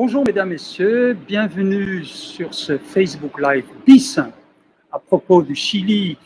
Bonjour mesdames, messieurs, bienvenue sur ce Facebook Live bis à propos du Chili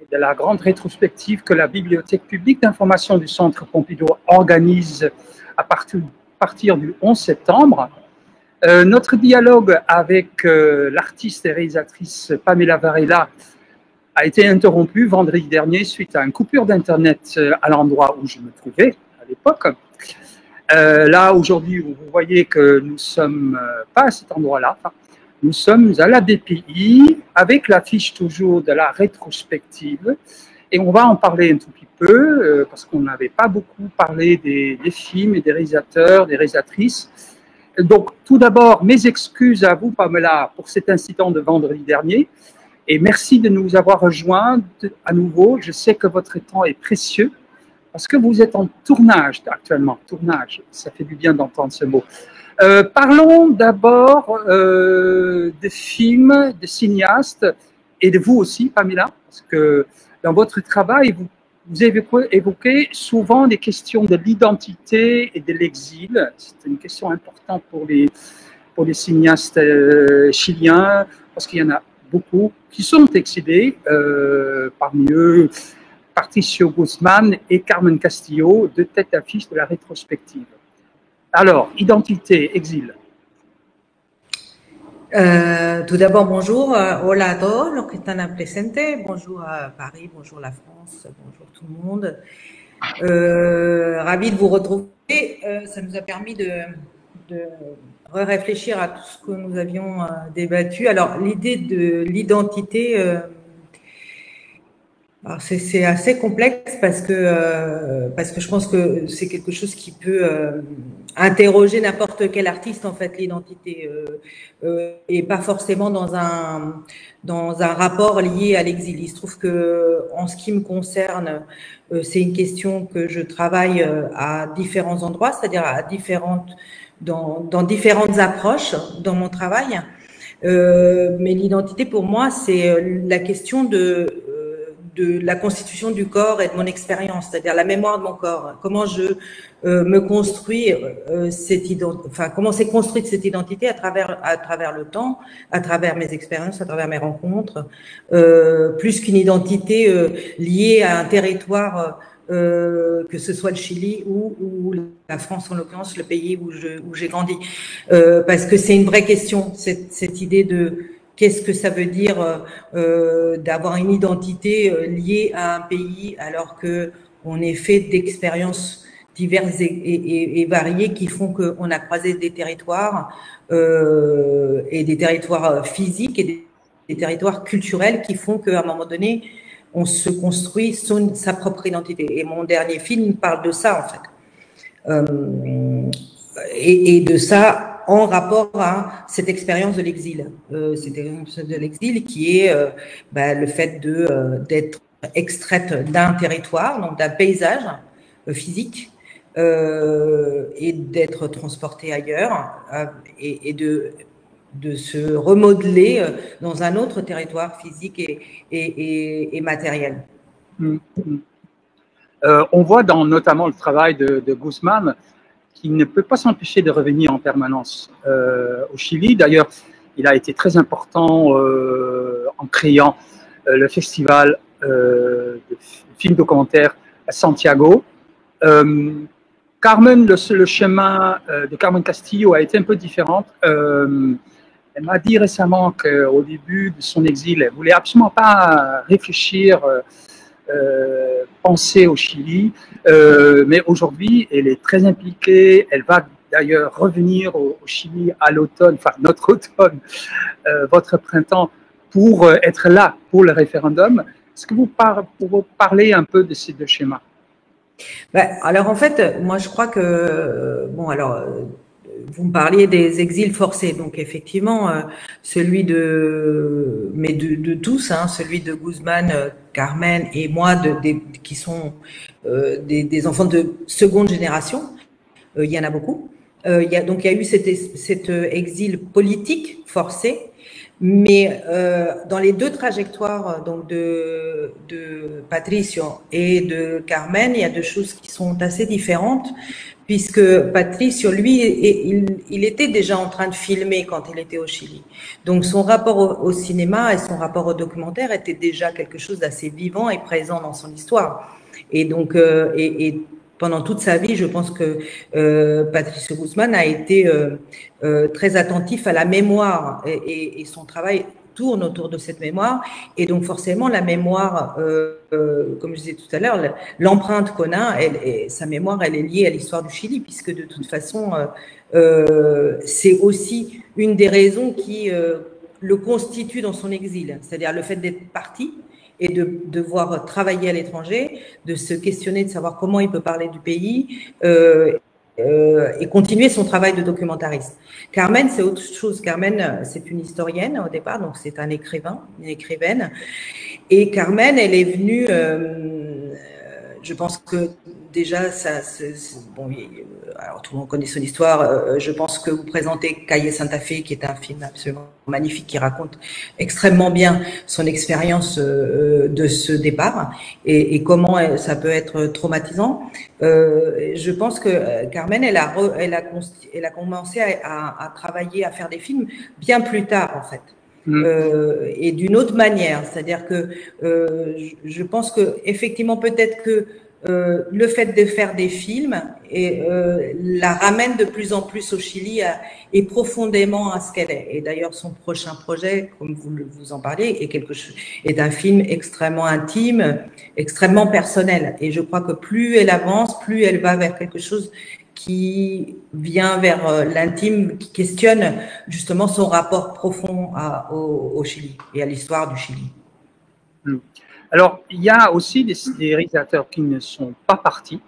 et de la grande rétrospective que la Bibliothèque publique d'information du Centre Pompidou organise à partir, partir du 11 septembre. Euh, notre dialogue avec euh, l'artiste et réalisatrice Pamela Varela a été interrompu vendredi dernier suite à une coupure d'Internet euh, à l'endroit où je me trouvais à l'époque. Euh, là, aujourd'hui, vous voyez que nous ne sommes euh, pas à cet endroit-là. Nous sommes à la BPI avec l'affiche toujours de la rétrospective. Et on va en parler un tout petit peu euh, parce qu'on n'avait pas beaucoup parlé des, des, films et des réalisateurs, des réalisatrices. Donc, tout d'abord, mes excuses à vous, Pamela, pour cet incident de vendredi dernier. Et merci de nous avoir rejoints à nouveau. Je sais que votre temps est précieux parce que vous êtes en tournage actuellement. Tournage, ça fait du bien d'entendre ce mot. Euh, parlons d'abord euh, des films, des cinéastes et de vous aussi, Pamela, parce que dans votre travail, vous, évoquez souvent des questions de l'identité et de l'exil. C'est une question importante pour les, pour les cinéastes euh, chiliens, parce qu'il y en a beaucoup qui sont exilés, euh, parmi eux Patricio Guzman et Carmen Castillo, deux têtes d'affiche de la rétrospective. Alors, identité, exil. Euh, tout d'abord, bonjour. Hola a todos los que están. Bonjour à Paris, bonjour la France, bonjour tout le monde. Euh, ravi de vous retrouver. Euh, ça nous a permis de, réfléchir à tout ce que nous avions euh, débattu. Alors, l'idée de l'identité euh, c'est assez complexe parce que euh, parce que je pense que c'est quelque chose qui peut euh, interroger n'importe quel artiste en fait l'identité euh, euh et pas forcément dans un dans un rapport lié à l'exil. Il se trouve que en ce qui me concerne, euh, c'est une question que je travaille euh, à différents endroits, c'est-à-dire à différentes dans dans différentes approches dans mon travail. mais l'identité pour moi, c'est la question de de la constitution du corps et de mon expérience, c'est-à-dire la mémoire de mon corps. Comment je euh, me construis euh, cette identité, enfin comment s'est construite cette identité à travers à travers le temps, à travers mes expériences, à travers mes rencontres, euh, plus qu'une identité euh, liée à un territoire. Euh, que ce soit le Chili ou, ou la France en l'occurrence, le pays où je où j'ai grandi, parce que c'est une vraie question cette, cette idée de Qu'est-ce que ça veut dire euh, euh, d'avoir une identité euh, liée à un pays alors que on est fait d'expériences diverses et, variées qui font qu'on a croisé des territoires euh, et des territoires physiques et des, territoires culturels qui font qu'à un moment donné, on se construit sa propre identité. Et mon dernier film parle de ça, en fait. Euh, et, de ça en rapport à cette expérience de l'exil. Euh, cette expérience de l'exil qui est euh, bah, le fait de euh, d'être extraite d'un territoire, donc d'un paysage euh, physique, et d'être transportée ailleurs, et, de de se remodeler dans un autre territoire physique et, matériel. On voit dans notamment le travail de, de Guzman qui ne peut pas s'empêcher de revenir en permanence euh, au Chili. D'ailleurs, il a été très important euh, en créant euh, le festival de films documentaires à Santiago. Carmen, le, chemin de Carmen Castillo a été un peu différent. elle m'a dit récemment qu'au début de son exil, elle voulait absolument pas réfléchir euh, penser au Chili, euh, mais aujourd'hui, elle est très impliquée. Elle va d'ailleurs revenir au, Chili à l'automne, enfin notre automne, euh, votre printemps, pour euh, être là pour le référendum. Est-ce que vous, par, vous parlez un peu de ces deux schémas? Ben, Alors en fait, moi je crois que, bon alors vous me parliez des exils forcés, donc effectivement, celui de, mais de, tous, hein, celui de Guzman, euh, Carmen et moi, qui sont euh, des, enfants de seconde génération, euh, il y en a beaucoup. Donc il y a eu cet, cet exil politique forcé, mais dans les deux trajectoires, donc de, de Patricio et de Carmen, il y a deux choses qui sont assez différentes puisque Patrice, lui, il, était déjà en train de filmer quand il était au Chili. Donc son rapport au, cinéma et son rapport au documentaire était déjà quelque chose d'assez vivant et présent dans son histoire. Et donc, euh, et, pendant toute sa vie, je pense que euh, Patrice Guzman a été euh, euh, très attentif à la mémoire et son travail tourne autour de cette mémoire. Et donc forcément, la mémoire, euh, euh, comme je disais tout à l'heure, l'empreinte qu'on a, elle, sa mémoire, elle est liée à l'histoire du Chili, puisque de toute façon, euh, c'est aussi une des raisons qui le constitue dans son exil, c'est-à-dire le fait d'être parti et de devoir travailler à l'étranger, de se questionner, de savoir comment il peut parler du pays, euh, et continuer son travail de documentariste. Carmen, c'est autre chose. Carmen, c'est une historienne au départ, donc c'est un écrivain, une écrivaine. Et Carmen, elle est venue, euh, je pense que déjà, ça, bon, alors tout le monde connaît son histoire. Euh, je pense que vous présentez Calle Santa Fe, qui est un film absolument magnifique, qui raconte extrêmement bien son expérience euh, de ce départ et, et, comment ça peut être traumatisant. Euh, je pense que Carmen, elle a, elle a, elle a commencé à, à, travailler, à faire des films bien plus tard, en fait. Mm. Euh, et d'une autre manière, c'est-à-dire que euh, je pense que effectivement peut-être que euh, le fait de faire des films et, euh, la ramène de plus en plus au Chili et profondément à ce qu'elle est. Et d'ailleurs, son prochain projet, comme vous, vous en parlez, est, quelque chose, est un film extrêmement intime, extrêmement personnel. Et je crois que plus elle avance, plus elle va vers quelque chose qui vient vers euh, l'intime, qui questionne justement son rapport profond à, au, au Chili et à l'histoire du Chili. Mm. Alors, il y a aussi des, réalisateurs qui ne sont pas partis,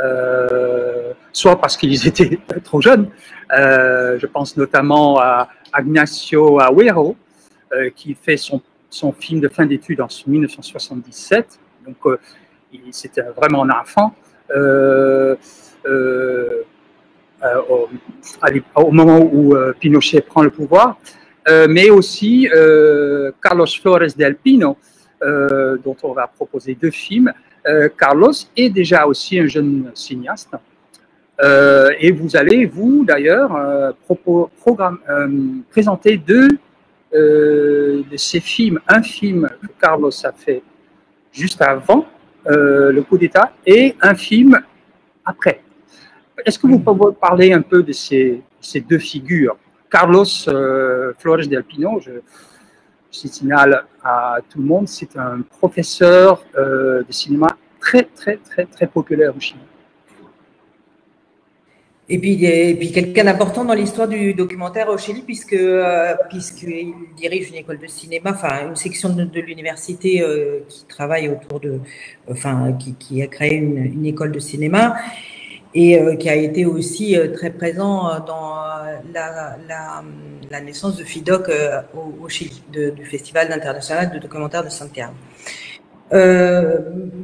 euh, soit parce qu'ils étaient trop jeunes. Euh, je pense notamment à Ignacio Agüero, euh, qui fait son, son, film de fin d'études en 1977. Donc, c'était vraiment un enfant. Au, au, moment où Pinochet prend le pouvoir, mais aussi Carlos Flores del Pino, euh, dont on va proposer deux films. Euh, Carlos est déjà aussi un jeune cinéaste. Euh, et vous allez, vous d'ailleurs, présenter deux de ces films. Un film que Carlos a fait juste avant le coup d'État et un film après. Est-ce que vous pouvez parler un peu de ces, ces deux figures? Carlos Flores del Pino, je, je signale à tout le monde, c'est un professeur euh, de cinéma très, très, très, très populaire au Chili. Et puis, et puis quelqu'un d'important dans l'histoire du documentaire au Chili, puisque euh, puisqu'il dirige une école de cinéma, enfin une section de, l'université euh, qui travaille autour de, enfin qui, a créé une, école de cinéma et euh, qui a été aussi euh, très présent euh, dans la, la, la naissance de FIDOC au, au, Chili, de, du Festival international de documentaire de Santiago. Euh,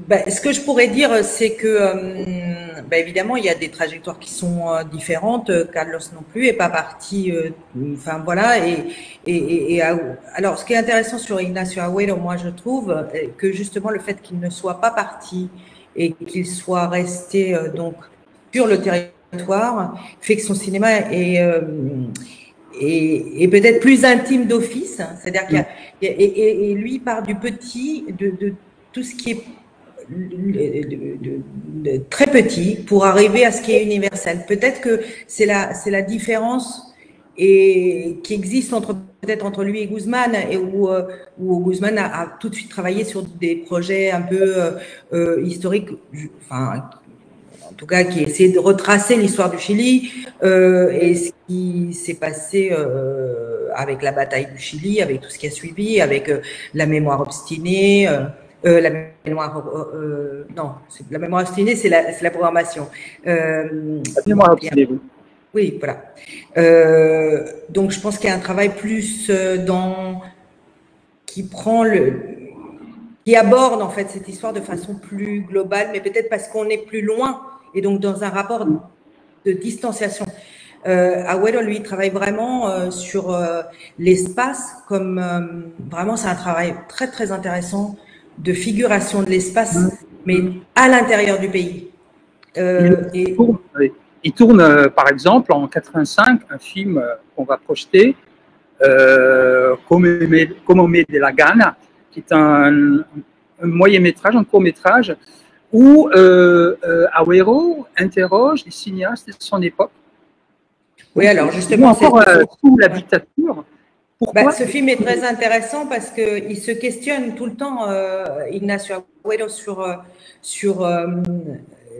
ben, ce que je pourrais dire, c'est que, ben, évidemment, il y a des trajectoires qui sont différentes. Carlos non plus est pas parti. enfin voilà. Et, et, et, alors, ce qui est intéressant sur Ignacio Agüero, moi, je trouve que justement le fait qu'il ne soit pas parti et qu'il soit resté donc sur le territoire fait que son cinéma est, euh, est, peut-être plus intime d'office. C'est-à-dire qu'il et, et, lui part du petit, de, de tout ce qui est de, très petit pour arriver à ce qui est universel. Peut-être que c'est la, c'est la différence et qui existe entre peut-être entre lui et Guzman et où, euh, où Guzman a, a, tout de suite travaillé sur des projets un peu euh, euh historiques, enfin tout cas qui essaie de retracer l'histoire du Chili euh, et ce qui s'est passé euh, avec la bataille du Chili, avec tout ce qui a suivi, avec euh, la mémoire obstinée. La mémoire, non, la mémoire obstinée, c'est la, la, programmation. la mémoire obstinée, oui. Oui, voilà. donc, je pense qu'il y a un travail plus dans qui prend le, qui aborde en fait cette histoire de façon plus globale, mais peut-être parce qu'on est plus loin et donc dans un rapport de distanciation. Euh, lui, travaille vraiment euh, sur euh, l'espace comme euh, vraiment c'est un travail très très intéressant de figuration de l'espace, mais à l'intérieur du pays. il, tourne, par exemple, en 85, un film qu'on va projeter, euh, Comme de la Gana, qui est un, moyen métrage, un court métrage, où euh, Agüero interroge les cinéastes de son époque. Oui, alors justement, encore sous la dictature. Bah, ce film est très intéressant parce qu'il se questionne tout le temps, euh, Ignacio Agüero, sur, euh, sur euh,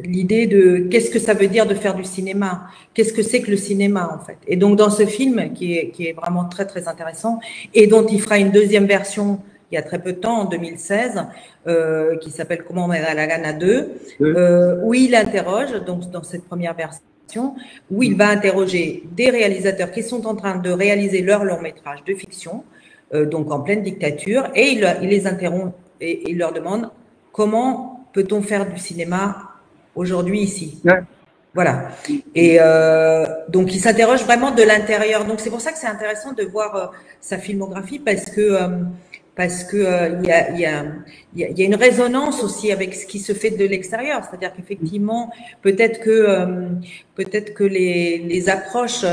l'idée de qu'est-ce que ça veut dire de faire du cinéma, qu'est-ce que c'est que le cinéma en fait? Et donc dans ce film qui est, qui est vraiment très très intéressant et dont il fera une deuxième version il y a très peu de temps, en 2016, euh, qui s'appelle Comment on à la gana 2, euh, où il interroge, donc dans cette première version, où il va interroger des réalisateurs qui sont en train de réaliser leur long métrage de fiction, euh, donc en pleine dictature, et il, les interrompt et il leur demande comment peut-on faire du cinéma aujourd'hui ici? Voilà. Et euh, donc il s'interroge vraiment de l'intérieur. Donc c'est pour ça que c'est intéressant de voir euh, sa filmographie parce que parce que euh, il y, a, y, a, y, a, une résonance aussi avec ce qui se fait de l'extérieur. C'est-à-dire qu'effectivement, peut-être que euh, peut-être que les, les approches,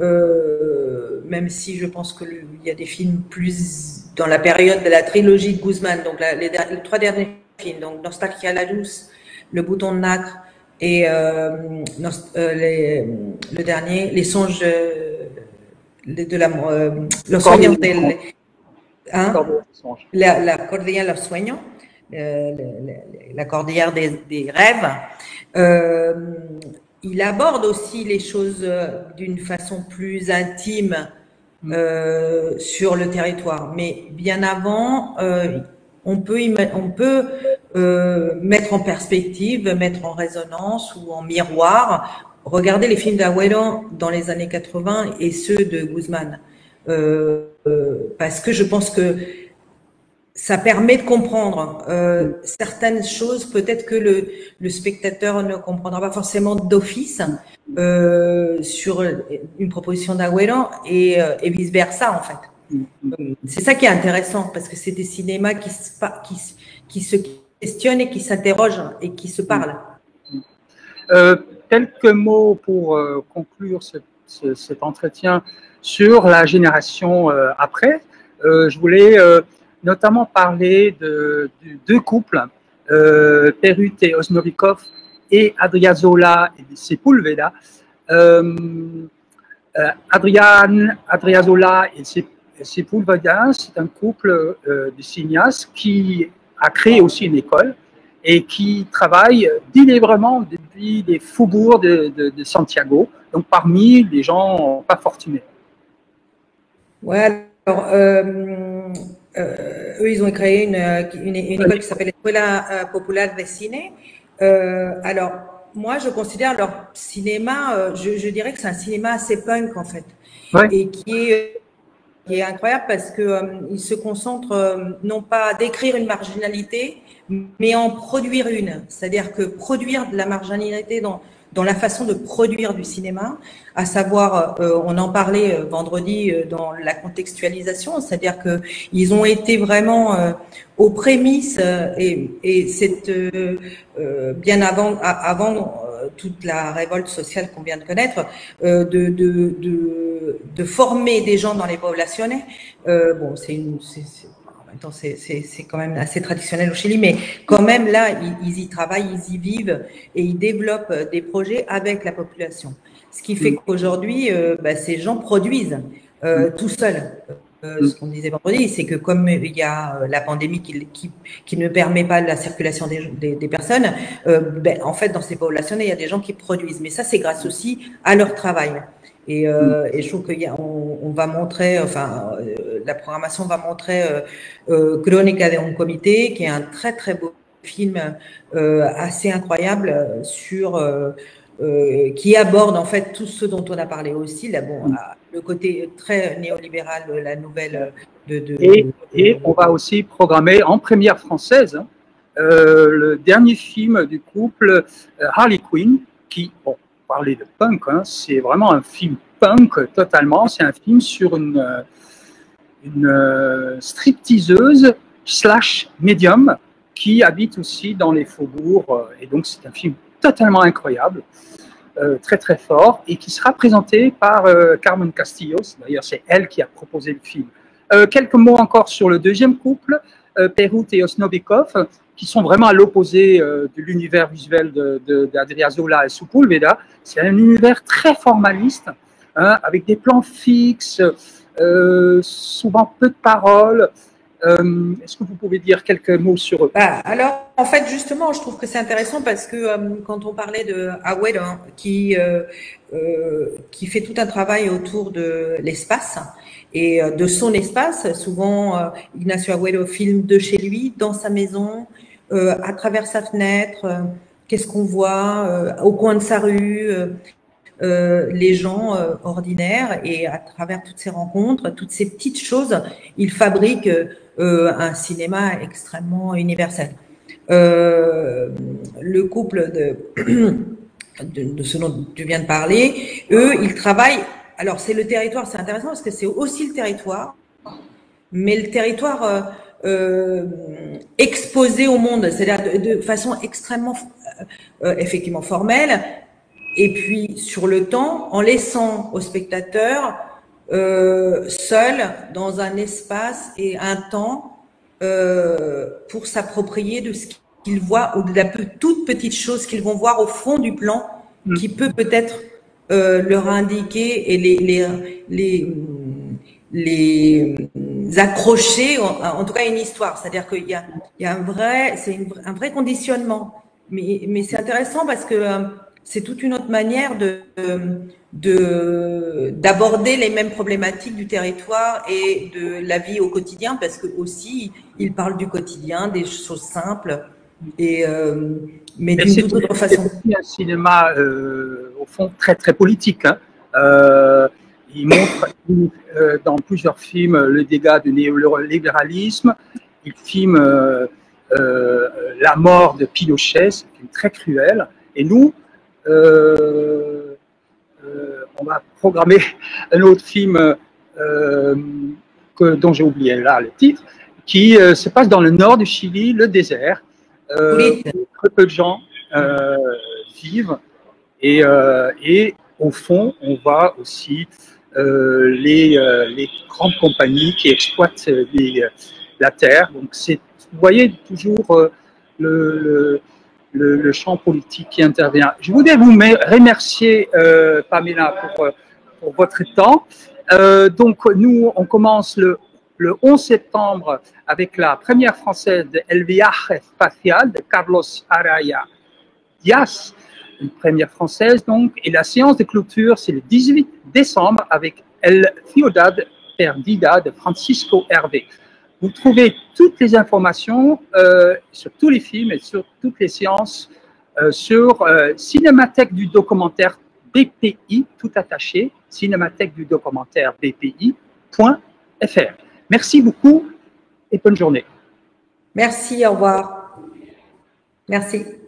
euh, même si je pense que il y a des films plus dans la période de la trilogie de Guzman, donc les, trois derniers films, donc Nostalgia la douce, Le bouton de nacre et les, le dernier, Les songes de la le soignant Hein? La, la, cordillère los sueños, euh, la, cordillère des, rêves. Euh, il aborde aussi les choses euh, d'une façon plus intime mm. sur le territoire. Mais bien avant, on peut, on peut mettre en perspective, mettre en résonance ou en miroir, regarder les films d'Aguero dans les années 80 et ceux de Guzman. Euh, euh, parce que je pense que ça permet de comprendre euh, certaines choses, peut-être que le, spectateur ne comprendra pas forcément d'office sur une proposition d'Agüero et, et vice-versa en fait. C'est ça qui est intéressant parce que c'est des cinémas qui, se questionnent et qui s'interrogent et qui se parlent. Euh, quelques mots pour conclure ce, ce, cet entretien sur la génération euh, après. Euh, je voulais euh, notamment parler de, deux couples, Perut et Osnorikov et Adriazola et Sepulveda. Adrian, Adriazola et Sepulveda, c'est un couple de cinéastes qui a créé aussi une école et qui travaille délibérément depuis les faubourgs de, de, de Santiago, donc parmi les gens pas fortunés. Ouais, alors, euh, euh, eux, ils ont créé une, une, une école qui s'appelle Escuela euh, Popular de Cine. Euh, alors, moi, je considère leur cinéma, euh, je, je, dirais que c'est un cinéma assez punk, en fait. Ouais. Et qui est, qui est incroyable parce que euh, il se concentre non pas à décrire une marginalité, mais en produire une. C'est-à-dire que produire de la marginalité dans, dans la façon de produire du cinéma, à savoir, euh, on en parlait euh, vendredi euh, dans la contextualisation, c'est-à-dire que ils ont été vraiment aux prémices et, et c'est bien avant, avant toute la révolte sociale qu'on vient de connaître, de, de, de, de, former des gens dans les populations. bon, c'est une, c'est quand même assez traditionnel au Chili, mais quand même là, ils, y travaillent, ils y vivent et ils développent euh, des projets avec la population. Ce qui fait mm. qu'aujourd'hui, euh, bah, ces gens produisent euh, mm. tout seuls. Euh, ce qu'on disait vendredi, c'est que comme il y a la pandémie qui, qui, qui ne permet pas la circulation des, des, des personnes, ben, en fait, dans ces populations, il y a des gens qui produisent. Mais ça, c'est grâce aussi à leur travail. Et, euh, et, je trouve qu'on on va montrer, enfin, euh, la programmation va montrer euh, euh, Crónica de un comité, qui est un très très beau film euh, assez incroyable sur euh, qui aborde en fait tout ce dont on a parlé aussi, là, bon, le côté très néolibéral de la nouvelle. De, de, et, et, on va aussi programmer en première française hein, le dernier film du couple Harley Quinn, qui, bon, parler de punk, hein, c'est vraiment un film punk totalement. C'est un film sur une, euh, euh, stripteaseuse slash médium qui habite aussi dans les faubourgs. Euh, et donc, c'est un film totalement incroyable, très très fort, et qui sera présenté par Carmen Castillos. D'ailleurs, c'est elle qui a proposé le film. quelques mots encore sur le deuxième couple, Perut et Osnobikov, qui sont vraiment à l'opposé de l'univers visuel d'Adria de, Zola et Sepulveda. C'est un univers très formaliste, hein, avec des plans fixes, souvent peu de paroles, euh, est-ce que vous pouvez dire quelques mots sur eux? Bah, Alors, en fait, justement, je trouve que c'est intéressant parce que euh, quand on parlait de Awed, hein, qui, euh, qui fait tout un travail autour de l'espace et de son espace, souvent Ignacio Agüero filme de chez lui, dans sa maison, à travers sa fenêtre, qu'est-ce qu'on voit au coin de sa rue, les gens ordinaires et à travers toutes ces rencontres, toutes ces petites choses, il fabrique euh, un cinéma extrêmement universel. Euh, le couple de, de, ce dont tu viens de parler, eux, ils travaillent. Alors, c'est le territoire, c'est intéressant parce que c'est aussi le territoire, mais le territoire euh, exposé au monde, c'est-à-dire de, façon extrêmement, effectivement formelle, et puis sur le temps, en laissant aux spectateurs euh, seul dans un espace et un temps euh, pour s'approprier de ce qu'ils voient ou de la toute petite chose qu'ils vont voir au fond du plan mm. qui peut peut-être euh, leur indiquer et les, les, les, les accrocher, en, tout cas une histoire. C'est-à-dire qu'il y a, il y a un vrai, c'est un vrai conditionnement. Mais, mais c'est intéressant parce que euh, c'est toute une autre manière de, de d'aborder les mêmes problématiques du territoire et de la vie au quotidien parce que aussi il parle du quotidien des choses simples et euh, mais, d'une toute autre façon c'est un cinéma euh, au fond très très politique hein. euh, il montre dans plusieurs films le dégât du néolibéralisme il filme la mort de Pinochet c'est très cruel et nous on va programmer un autre film euh, que, dont j'ai oublié là le titre, qui euh, se passe dans le nord du Chili, le désert. Euh, Très peu de gens euh, vivent. Et, et, au fond, on voit aussi les, les, grandes compagnies qui exploitent les, la terre. Donc, vous voyez toujours le champ politique qui intervient. Je voudrais vous remercier, euh, Pamela, pour, euh, votre temps. Euh, donc, nous, on commence le, le 11 septembre avec la première française de El Viaje Espacial de Carlos Araya Diaz, une première française donc, et la séance de clôture, c'est le 18 décembre avec El Ciudad Perdida de Francisco Hervé. Vous trouvez toutes les informations euh, sur tous les films et sur toutes les séances euh, sur euh, Cinémathèque du documentaire BPI, tout attaché, cinémathèque du documentaire BPI.fr. Merci beaucoup et bonne journée. Merci, au revoir. Merci.